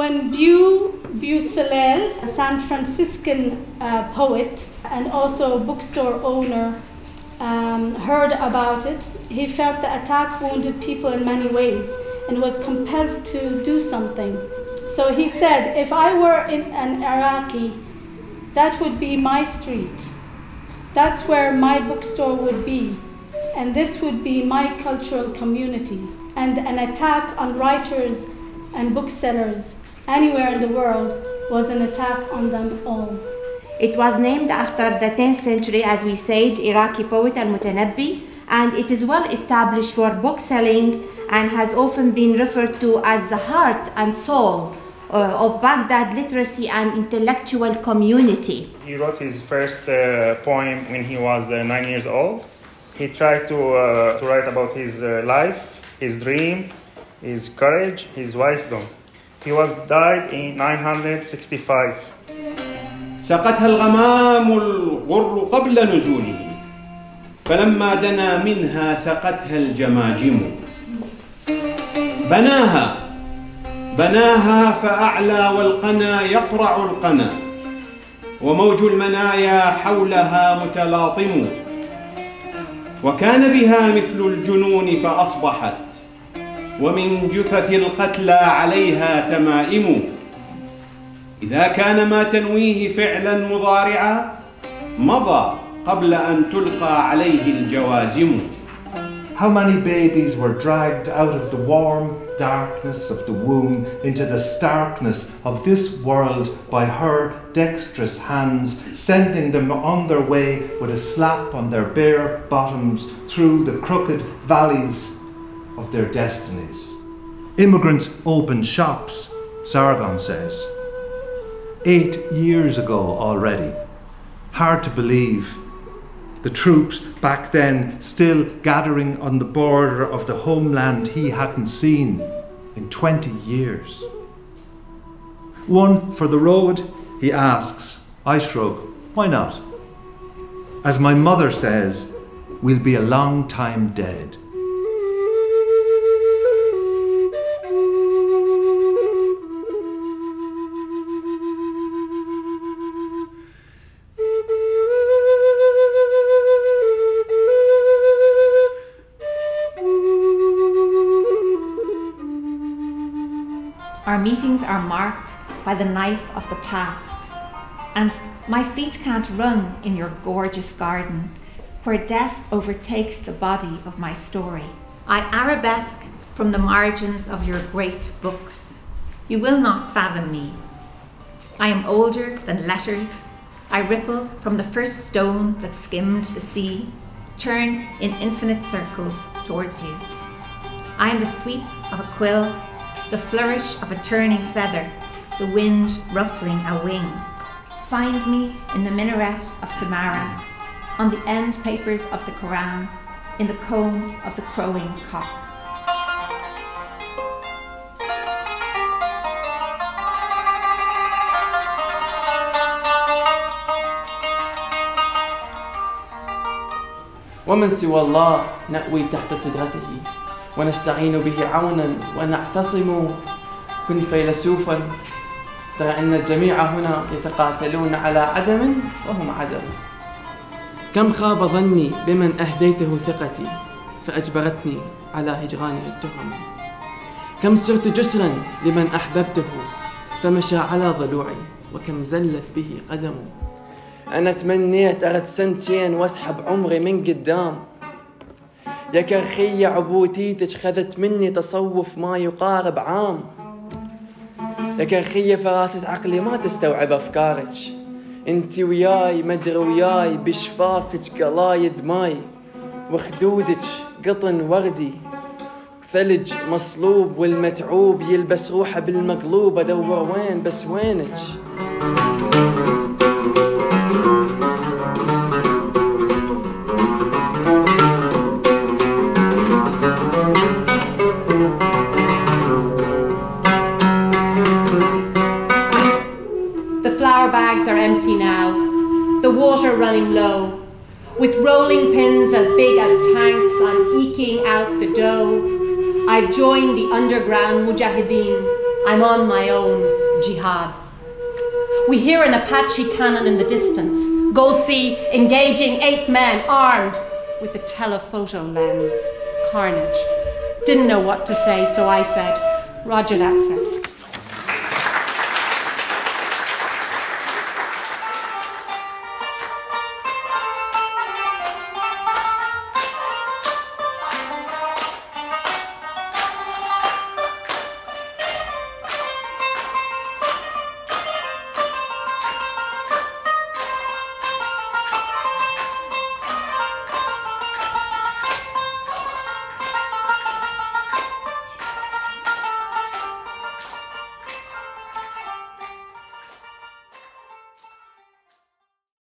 When Beau Beausoleil, a San Franciscan uh, poet and also bookstore owner, um, heard about it, he felt the attack wounded people in many ways and was compelled to do something. So he said, if I were in an Iraqi, that would be my street. That's where my bookstore would be. And this would be my cultural community. And an attack on writers and booksellers anywhere in the world was an attack on them all. It was named after the 10th century, as we said, Iraqi poet al-Mutanabbi, and it is well established for bookselling and has often been referred to as the heart and soul uh, of Baghdad literacy and intellectual community. He wrote his first uh, poem when he was uh, nine years old. He tried to, uh, to write about his uh, life, his dream, his courage, his wisdom. He was died in 965. سقتها الغمام الغر قبل نزوله. فلما دنا منها سقتها الجماجم. بناها. بناها فأعلى والقنا يقرع القنا. وموج المنايا حولها متلاطم. وكان بها مثل الجنون فأصبحت. ومن جثث القتلى عليها تمائم إذا كان ما تنويه فعلا مضارعا مضى قبل أن تلقى عليه الجوازم How many babies were dragged out of the warm darkness of the womb into the starkness of this world by her dexterous hands, sending them on their way with a slap on their bare bottoms through the crooked valleys Of their destinies. Immigrants opened shops, Sargon says. Eight years ago already. Hard to believe. The troops back then still gathering on the border of the homeland he hadn't seen in 20 years. One for the road, he asks. I shrug. Why not? As my mother says, we'll be a long time dead. Meetings are marked by the knife of the past, and my feet can't run in your gorgeous garden where death overtakes the body of my story. I arabesque from the margins of your great books. You will not fathom me. I am older than letters. I ripple from the first stone that skimmed the sea, turn in infinite circles towards you. I am the sweep of a quill, the flourish of a turning feather, the wind ruffling a wing. Find me in the minaret of Samarra, on the end papers of the Koran, in the cone of the crowing cock. ومن سوى الله نأوي تحت سدرته ونستعين به عونا ونعتصم كن فيلسوفا ترى أن الجميع هنا يتقاتلون على عدم وهم عدم. كم خاب ظني بمن أهديته ثقتي فأجبرتني على هجرانه التهم. كم صرت جسرا لمن أحببته فمشى على ضلوعي وكم زلت به قدمه أنا تمنيت أرد سنتين واسحب عمري من قدام يا كرخية عبوتيتك خذت مني تصوف ما يقارب عام. يا كرخية فراسة عقلي ما تستوعب أفكارك انتي وياي مدري وياي بشفافك قلايد ماي وخدودك قطن وردي ثلج مصلوب والمتعوب يلبس روحه بالمقلوب ادور وين بس وينك water running low. With rolling pins as big as tanks, I'm eking out the dough. I've joined the underground mujahideen. I'm on my own jihad. We hear an Apache cannon in the distance. Go see engaging eight men armed with the telephoto lens. Carnage. Didn't know what to say, so I said, Roger that, sir.